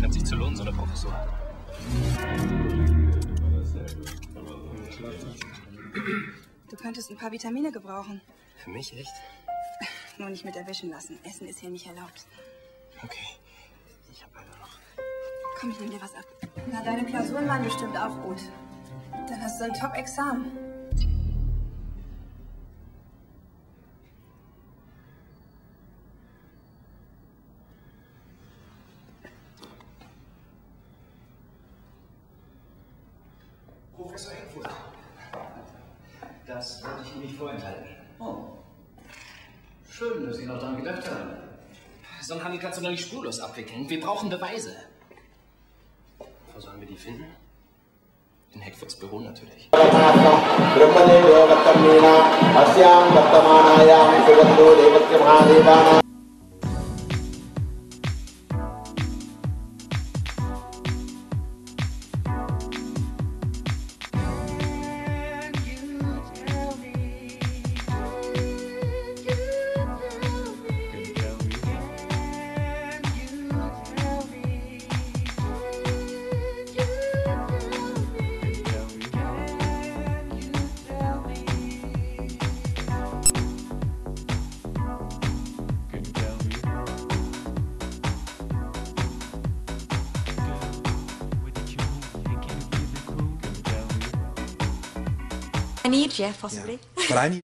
Scheint sich zu lohnen, so eine Professur. Du könntest ein paar Vitamine gebrauchen. Für mich echt? Nur nicht mit erwischen lassen. Essen ist hier nicht erlaubt. Okay. Ich hab leider noch. Komm, ich nehme dir was ab. Na, deine Klausuren waren bestimmt auch gut. Dann hast du ein Top-Examen. Professor Eckfuß. Das wollte ich Ihnen nicht vorenthalten. Oh. Schön, dass Sie noch daran gedacht haben. So einen Handel kannst du doch nicht spurlos abwickeln. Wir brauchen Beweise. Wo sollen wir die finden? In Heckfurts Büro natürlich. I need you, possibly. But I need